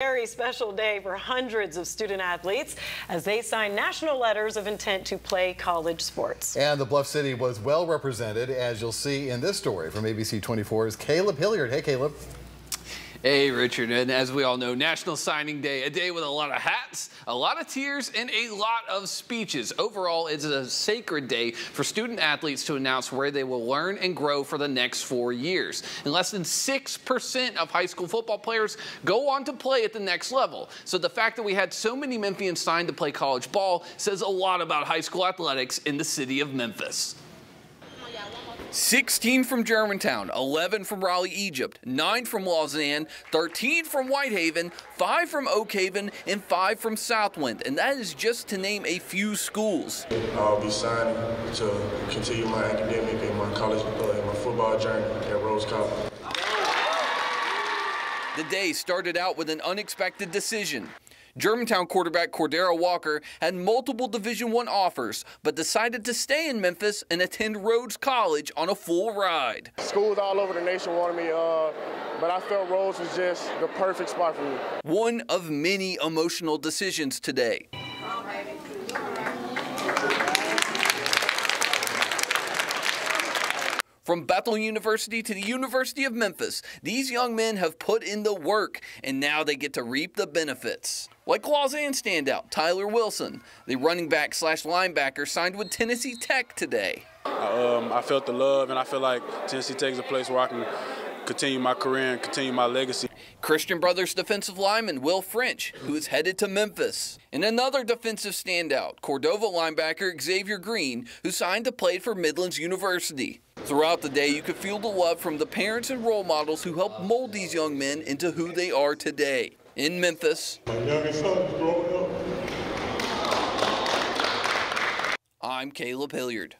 Very special day for hundreds of student athletes as they sign national letters of intent to play college sports. And the Bluff City was well represented, as you'll see in this story from ABC 24's Caleb Hilliard. Hey, Caleb. Hey, Richard. And as we all know, National Signing Day, a day with a lot of hats, a lot of tears, and a lot of speeches. Overall, it's a sacred day for student athletes to announce where they will learn and grow for the next four years. And less than 6% of high school football players go on to play at the next level. So the fact that we had so many Memphians signed to play college ball says a lot about high school athletics in the city of Memphis. 16 from Germantown, 11 from Raleigh, Egypt, 9 from Lausanne, 13 from Whitehaven, 5 from Oak Haven, and 5 from Southwind. And that is just to name a few schools. I'll be signing to continue my academic and my college uh, and my football journey at Rhodes College. The day started out with an unexpected decision. Germantown quarterback Cordero Walker had multiple Division One offers, but decided to stay in Memphis and attend Rhodes College on a full ride. Schools all over the nation wanted me, uh, but I felt Rhodes was just the perfect spot for me. One of many emotional decisions today. From Bethel University to the University of Memphis, these young men have put in the work and now they get to reap the benefits. Like Lausanne standout Tyler Wilson, the running back slash linebacker signed with Tennessee Tech today. Um, I felt the love and I feel like Tennessee Tech is a place where I can continue my career and continue my legacy. Christian Brothers defensive lineman Will French, who is headed to Memphis. And another defensive standout, Cordova linebacker Xavier Green, who signed to play for Midlands University. Throughout the day, you could feel the love from the parents and role models who helped mold these young men into who they are today. In Memphis. I'm Caleb Hilliard.